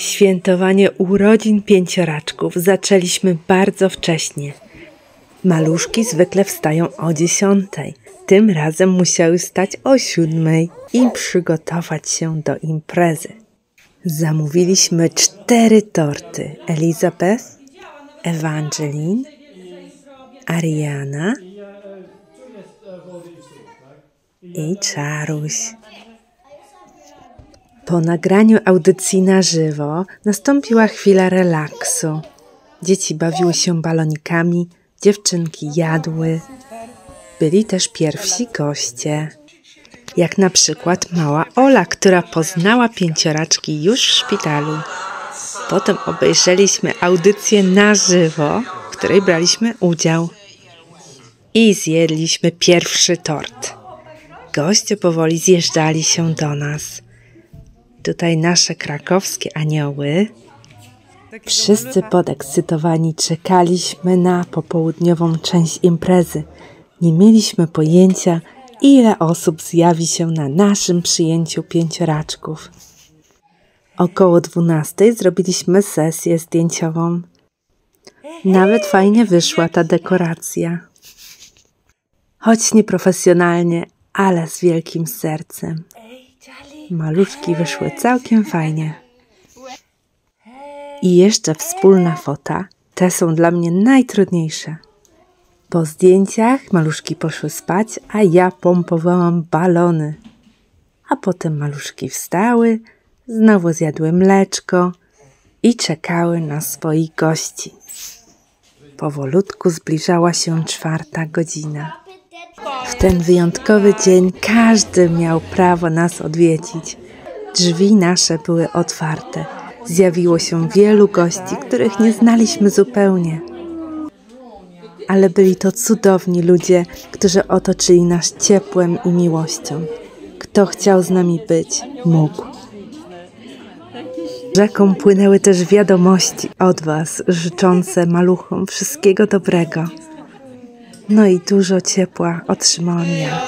Świętowanie urodzin pięcioraczków zaczęliśmy bardzo wcześnie. Maluszki zwykle wstają o dziesiątej. Tym razem musiały stać o siódmej i przygotować się do imprezy. Zamówiliśmy cztery torty. Elizabeth, Evangeline, Ariana i Czaruś. Po nagraniu audycji na żywo nastąpiła chwila relaksu. Dzieci bawiły się balonikami, dziewczynki jadły. Byli też pierwsi goście, jak na przykład mała Ola, która poznała pięcioraczki już w szpitalu. Potem obejrzeliśmy audycję na żywo, w której braliśmy udział. I zjedliśmy pierwszy tort. Goście powoli zjeżdżali się do nas. Tutaj nasze krakowskie anioły. Wszyscy podekscytowani czekaliśmy na popołudniową część imprezy. Nie mieliśmy pojęcia, ile osób zjawi się na naszym przyjęciu pięcioraczków. Około dwunastej zrobiliśmy sesję zdjęciową. Nawet fajnie wyszła ta dekoracja. Choć nieprofesjonalnie, ale z wielkim sercem. Maluszki wyszły całkiem fajnie. I jeszcze wspólna fota. Te są dla mnie najtrudniejsze. Po zdjęciach maluszki poszły spać, a ja pompowałam balony. A potem maluszki wstały, znowu zjadły mleczko i czekały na swoich gości. Powolutku zbliżała się czwarta godzina. W ten wyjątkowy dzień każdy miał prawo nas odwiedzić. Drzwi nasze były otwarte. Zjawiło się wielu gości, których nie znaliśmy zupełnie. Ale byli to cudowni ludzie, którzy otoczyli nas ciepłem i miłością. Kto chciał z nami być, mógł. Rzeką płynęły też wiadomości od Was, życzące maluchom wszystkiego dobrego. No i dużo ciepła otrzymałam ja.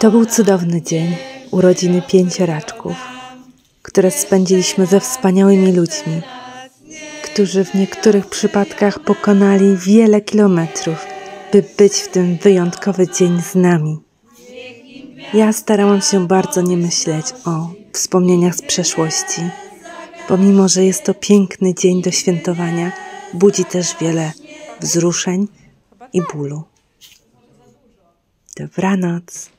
To był cudowny dzień, urodziny pięcioraczków, które spędziliśmy ze wspaniałymi ludźmi, którzy w niektórych przypadkach pokonali wiele kilometrów, by być w ten wyjątkowy dzień z nami. Ja starałam się bardzo nie myśleć o wspomnieniach z przeszłości, pomimo że jest to piękny dzień do świętowania, budzi też wiele wzruszeń i bólu. Dobranoc.